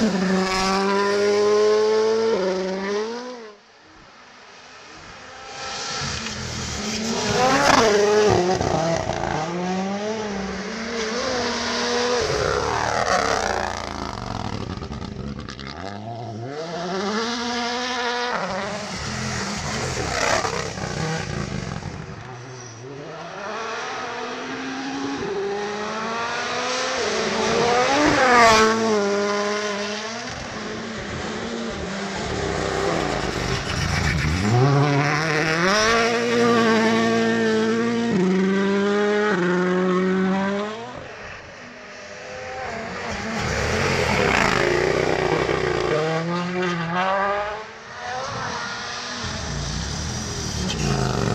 Mm-hmm. Yeah.